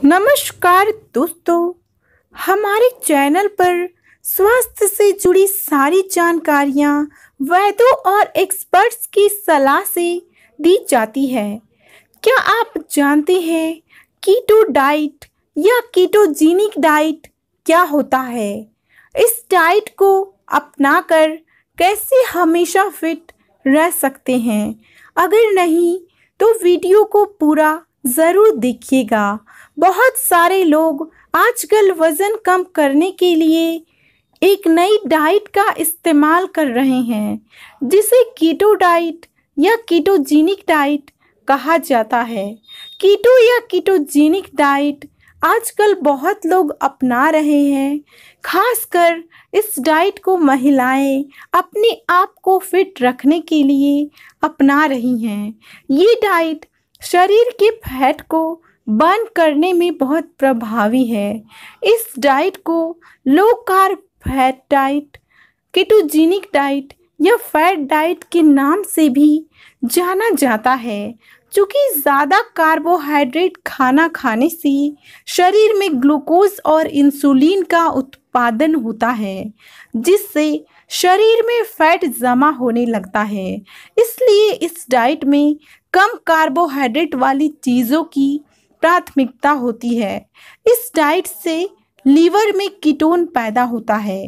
नमस्कार दोस्तों, हमारे चैनल पर स्वास्थ्य से जुड़ी सारी जानकारियाँ वैद्यों और एक्सपर्ट्स की सलाह से दी जाती है। क्या आप जानते हैं कीटो डाइट या कीटोजीनिक डाइट क्या होता है? इस डाइट को अपनाकर कैसे हमेशा फिट रह सकते हैं? अगर नहीं तो वीडियो को पूरा ज़रूर देखिएगा बहुत सारे लोग आजकल वज़न कम करने के लिए एक नई डाइट का इस्तेमाल कर रहे हैं, जिसे कीटो डाइट या कीटोजीनिक डाइट कहा जाता है। कीटो या कीटोजीनिक डाइट आजकल बहुत लोग अपना रहे हैं, खासकर इस डाइट को महिलाएँ अपने आप को फिट रखने के लिए अपना रही हैं। ये डाइट शरीर के फैट को बर्न करने में बहुत प्रभावी है। इस डाइट को low carb fat diet ketogenic diet या फैट डाइट के नाम से भी जाना जाता है चूँकि ज़्यादा कार्बोहाइड्रेट खाना खाने से शरीर में ग्लूकोज और इंसुलिन का उत्पादन होता है, जिससे शरीर में फैट जमा होने लगता है। इसलिए इस डाइट में कम कार्बोहाइड्रेट वाली चीज़ों की प्राथमिकता होती है। इस डाइट से लीवर में कीटोन पैदा होता है।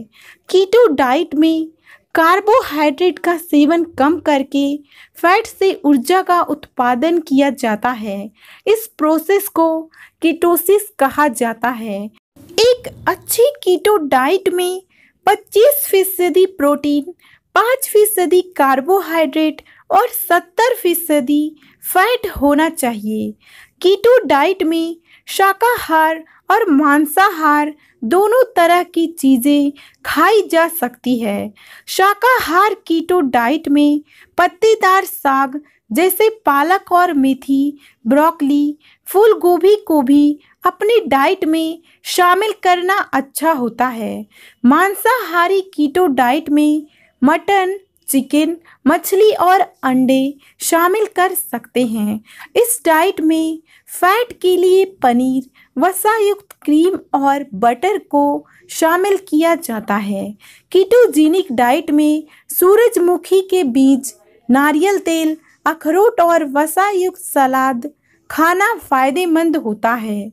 कीटो डाइट में कार्बोहाइड्रेट का सेवन कम करके फैट से ऊर्जा का उत्पादन किया जाता है। इस प्रोसेस को कीटोसिस कहा जाता है। एक अच्छी कीटो डाइट में 25 फ़ीसदी प्रोटीन 5 फ़ीसदी कार्बोहाइड्रेट और 70 फ़ीसदी फैट होना चाहिए। कीटो डाइट में शाकाहार और मांसाहार दोनों तरह की चीज़ें खाई जा सकती है। शाकाहार कीटो डाइट में पत्तेदार साग जैसे पालक और मेथी, ब्रोकली फूल गोभी को भी अपनी डाइट में शामिल करना अच्छा होता है। मांसाहारी कीटो डाइट में मटन चिकन, मछली और अंडे शामिल कर सकते हैं। इस डाइट में फैट के लिए पनीर, वसायुक्त क्रीम और बटर को शामिल किया जाता है। कीटोजेनिक डाइट में सूरजमुखी के बीज, नारियल तेल, अखरोट और वसायुक्त सलाद खाना फ़ायदेमंद होता है।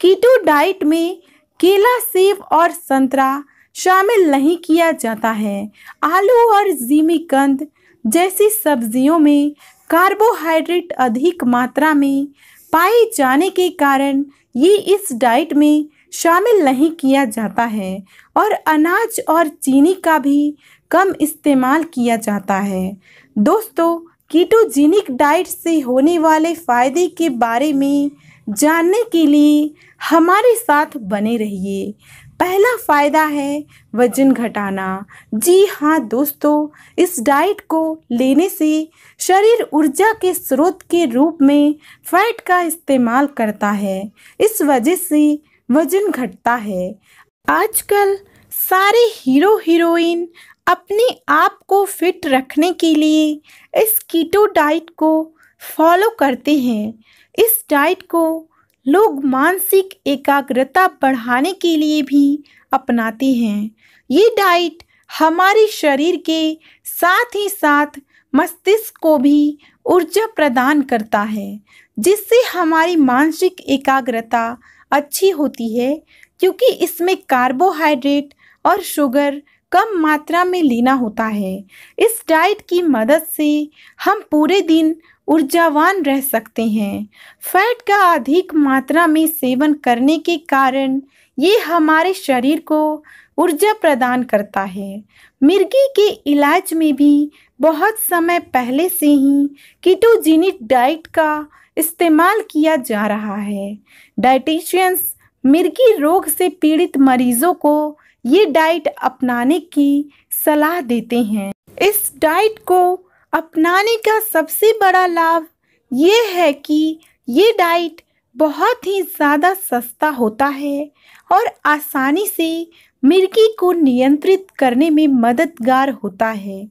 कीटो डाइट में केला सेब और संतरा शामिल नहीं किया जाता है। आलू और जिमीकंद जैसी सब्जियों में कार्बोहाइड्रेट अधिक मात्रा में पाए जाने के कारण ये इस डाइट में शामिल नहीं किया जाता है और अनाज और चीनी का भी कम इस्तेमाल किया जाता है। दोस्तों, कीटोजेनिक डाइट से होने वाले फ़ायदे के बारे में जानने के लिए हमारे साथ बने रहिए। पहला फ़ायदा है वज़न घटाना। जी हाँ दोस्तों, इस डाइट को लेने से शरीर ऊर्जा के स्रोत के रूप में फैट का इस्तेमाल करता है। इस वजह से वज़न घटता है। आजकल सारे हीरो हीरोइन अपने आप को फिट रखने के लिए इस कीटो डाइट को फॉलो करते हैं। इस डाइट को लोग मानसिक एकाग्रता बढ़ाने के लिए भी अपनाते हैं। ये डाइट हमारे शरीर के साथ ही साथ मस्तिष्क को भी ऊर्जा प्रदान करता है, जिससे हमारी मानसिक एकाग्रता अच्छी होती है, क्योंकि इसमें कार्बोहाइड्रेट और शुगर कम मात्रा में लेना होता है। इस डाइट की मदद से हम पूरे दिन ऊर्जावान रह सकते हैं। फैट का अधिक मात्रा में सेवन करने के कारण ये हमारे शरीर को ऊर्जा प्रदान करता है। मिर्गी के इलाज में भी बहुत समय पहले से ही कीटोजेनिक डाइट का इस्तेमाल किया जा रहा है। डाइटिशियंस मिर्गी रोग से पीड़ित मरीजों को ये डाइट अपनाने की सलाह देते हैं। इस डाइट को अपनाने का सबसे बड़ा लाभ ये है कि ये डाइट बहुत ही ज़्यादा सस्ता होता है और आसानी से मिर्गी को नियंत्रित करने में मददगार होता है।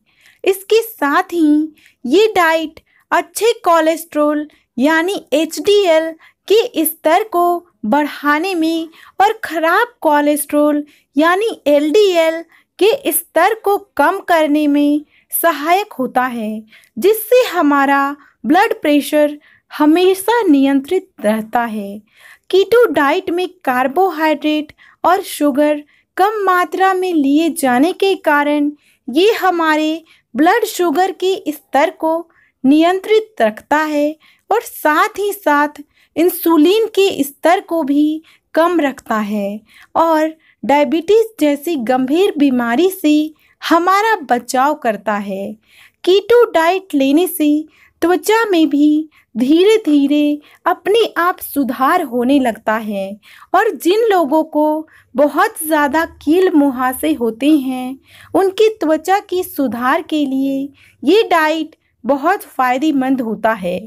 इसके साथ ही ये डाइट अच्छे कोलेस्ट्रॉल यानी एचडीएल के स्तर को बढ़ाने में और खराब कोलेस्ट्रॉल यानी एलडीएल के स्तर को कम करने में सहायक होता है, जिससे हमारा ब्लड प्रेशर हमेशा नियंत्रित रहता है। कीटो डाइट में कार्बोहाइड्रेट और शुगर कम मात्रा में लिए जाने के कारण ये हमारे ब्लड शुगर के स्तर को नियंत्रित रखता है और साथ ही साथ इंसुलिन के स्तर को भी कम रखता है और डायबिटीज़ जैसी गंभीर बीमारी से हमारा बचाव करता है। कीटो डाइट लेने से त्वचा में भी धीरे धीरे अपने आप सुधार होने लगता है और जिन लोगों को बहुत ज़्यादा कील मुहासे होते हैं, उनकी त्वचा की सुधार के लिए ये डाइट बहुत फ़ायदेमंद होता है।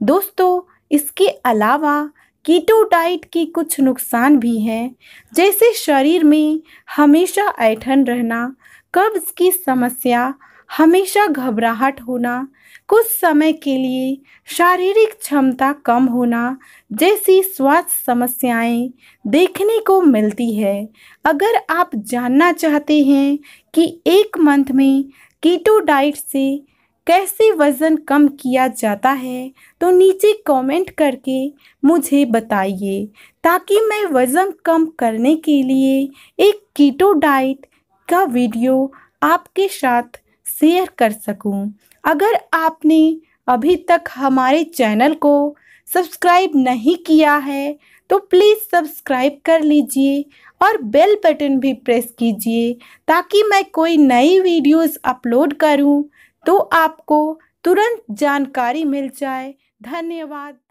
दोस्तों इसके अलावा कीटो डाइट के कुछ नुकसान भी हैं, जैसे शरीर में हमेशा ऐठन रहना, कब्ज़ की समस्या, हमेशा घबराहट होना, कुछ समय के लिए शारीरिक क्षमता कम होना जैसी स्वास्थ्य समस्याएँ देखने को मिलती है। अगर आप जानना चाहते हैं कि एक मंथ में कीटो डाइट से कैसे वज़न कम किया जाता है तो नीचे कमेंट करके मुझे बताइए, ताकि मैं वज़न कम करने के लिए एक कीटो डाइट का वीडियो आपके साथ शेयर कर सकूँ। अगर आपने अभी तक हमारे चैनल को सब्सक्राइब नहीं किया है तो प्लीज़ सब्सक्राइब कर लीजिए और बेल बटन भी प्रेस कीजिए, ताकि मैं कोई नई वीडियोस अपलोड करूँ तो आपको तुरंत जानकारी मिल जाए। धन्यवाद।